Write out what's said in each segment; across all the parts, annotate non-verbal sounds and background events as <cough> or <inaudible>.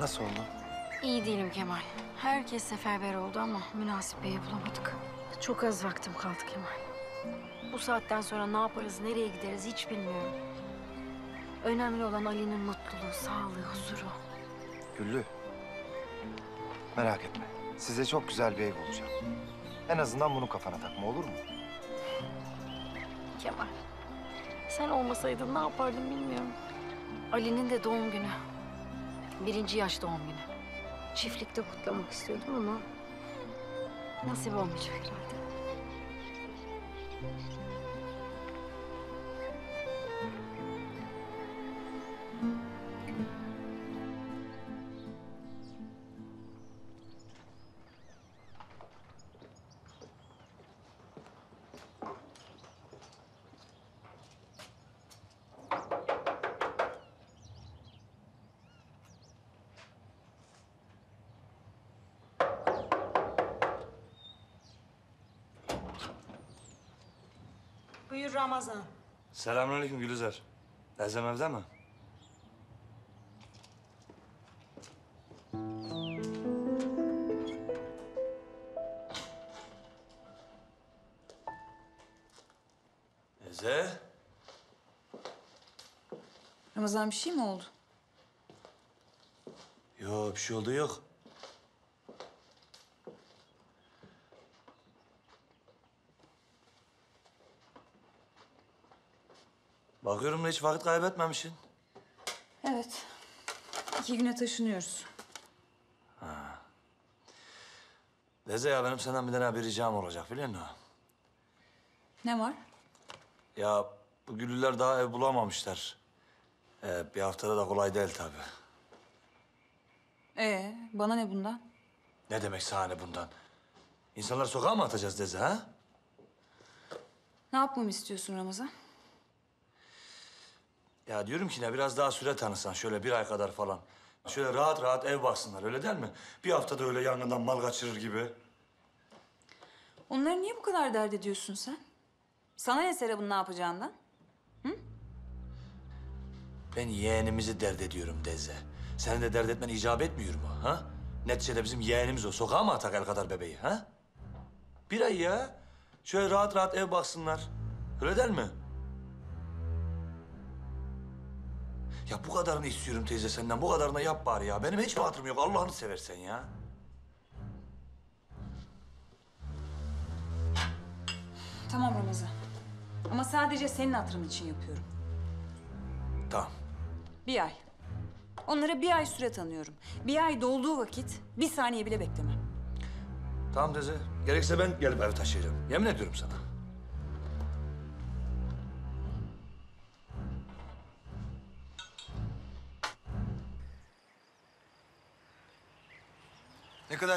Nasıl oldu? İyi değilim Kemal. Herkes seferber oldu ama münasip beyi bulamadık. Çok az vaktim kaldı Kemal. Bu saatten sonra ne yaparız, nereye gideriz hiç bilmiyorum. Önemli olan Ali'nin mutluluğu, sağlığı, huzuru. Güllü. Merak etme. Size çok güzel bir ev bulacağım. En azından bunu kafana takma olur mu? Kemal, sen olmasaydın ne yapardım bilmiyorum. Ali'nin de doğum günü. Birinci yaş doğum günü. Çiftlikte kutlamak istiyordum ama... ...nasip olmayacak herhalde. Buyur Ramazan. Selamünaleyküm Gülizar. Teyzem evde mi? Teyze. Ramazan bir şey mi oldu? Yok bir şey oldu yok. Bakıyorum da hiç vakit kaybetmemişsin. Evet. İki güne taşınıyoruz. Teyze ya benim senden bir tane bir ricam olacak biliyor musun? Ne var? Ya bu güllüler daha ev bulamamışlar. Ee, bir haftada da kolay değil tabii. Ee, bana ne bundan? Ne demek sahne bundan? İnsanları sokağa mı atacağız Deze ha? Ne yapmamı istiyorsun Ramazan? Ya diyorum ki ne biraz daha süre tanısan şöyle bir ay kadar falan. Şöyle rahat rahat ev baksınlar öyle değil mi? Bir haftada öyle yangından mal kaçırır gibi. Onları niye bu kadar dert ediyorsun sen? Sana ne Serap'ın ne yapacağından? Ben yeğenimizi dert ediyorum Deze. Senin de dert etmen icap etmiyor mu ha? Neticede bizim yeğenimiz o. Sokağa mı atak el kadar bebeği ha? Bir ay ya. Şöyle rahat rahat ev baksınlar. Öyle değil mi? Ya bu kadarını istiyorum teyze senden. Bu kadarını yap bari ya. Benim hiç mi hatırım yok Allah'ını seversen ya. Tamam Ramazan. Ama sadece senin hatırın için yapıyorum. Tamam. Bir ay. Onlara bir ay süre tanıyorum. Bir ay dolduğu vakit bir saniye bile beklemem. Tamam teyze. Gerekirse ben gelip evi taşıyacağım. Yemin ediyorum sana.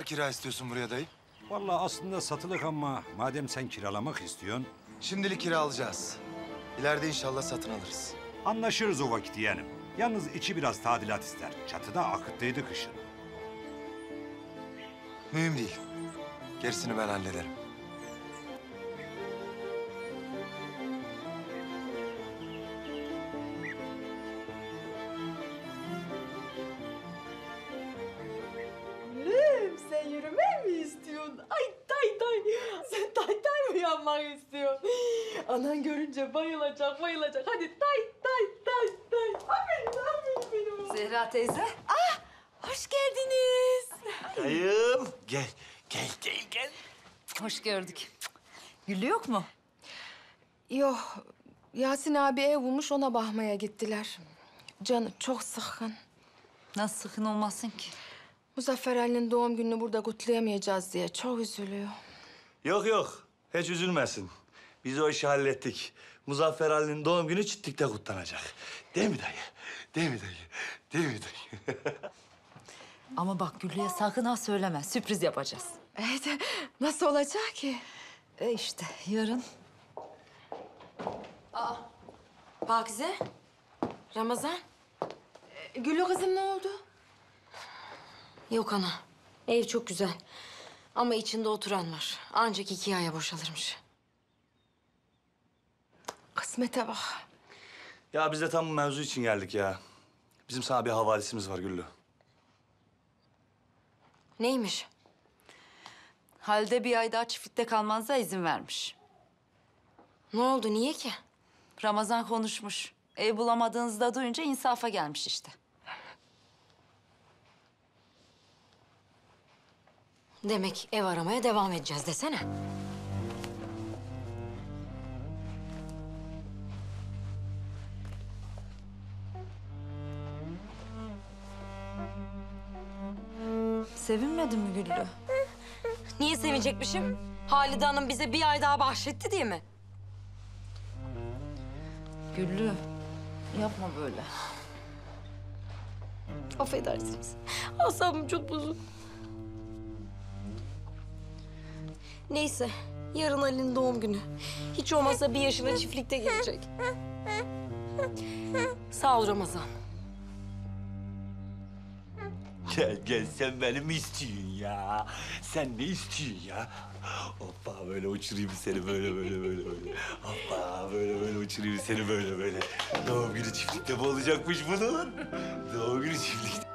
Kira istiyorsun buraya dayı? Vallahi aslında satılık ama madem sen kiralamak istiyorsun, Şimdilik kira alacağız. İleride inşallah satın alırız. anlaşırız o vakit yeğenim. Yalnız içi biraz tadilat ister. Çatıda akıttıydı kışın. Mühim değil. Gerisini ben hallederim. İstiyorsun? Anan görünce bayılacak bayılacak. Hadi tay tay tay tay. Aferin aferin benim oğlum. Zehra teyze. Hoş geldiniz. Dayım. Gel. Gel, gel, gel. Hoş gördük. Güllü yok mu? Yok Yasin abi ev bulmuş ona bakmaya gittiler. Canı çok sıkkın. Nasıl sıkın olmasın ki? Muzaffer Ali'nin doğum gününü burada kutlayamayacağız diye çok üzülüyor. Yok yok. Hiç üzülmesin. Biz o işi hallettik. Muzaffer Ali'nin doğum günü çitlikte kutlanacak. Değil mi dayı? Değil mi dayı? Değil mi dayı? <laughs> Ama bak Güllü'ye sakın ha söyleme. Sürpriz yapacağız. Evet, nasıl olacak ki? E işte yarın. Pakize, Ramazan. Güllü kızım ne oldu? Yok ana. Ev çok güzel. Ama içinde oturan var. Ancak iki aya boşalırmış. Kısmete bak. Ya biz de tam bu mevzu için geldik ya. Bizim sana bir havalisimiz var Güllü. Neymiş? Halde bir ay daha çiftlikte kalmanıza izin vermiş. Ne oldu? Niye ki? Ramazan konuşmuş. Ev bulamadığınızı da duyunca insafa gelmiş işte. Demek ev aramaya devam edeceğiz desene. Sevinmedin mi Güllü? Niye sevinecekmişim? Halide Hanım bize bir ay daha bahşetti diye mi? Güllü, yapma böyle. Affedersiniz. Asabım çok bozuk. Neyse. Yarın Ali'nin doğum günü. Hiç olmazsa bir yaşına çiftlikte gelecek. Sağ ol Ramazan. Gel gel sen beni mi istiyorsun ya? Sen ne istiyorsun ya? Hoppa böyle uçurayım seni böyle böyle böyle böyle. Hoppa böyle böyle uçurayım seni böyle böyle. Doğum günü çiftlikte mi olacakmış bunun? Doğum günü çiftlikte.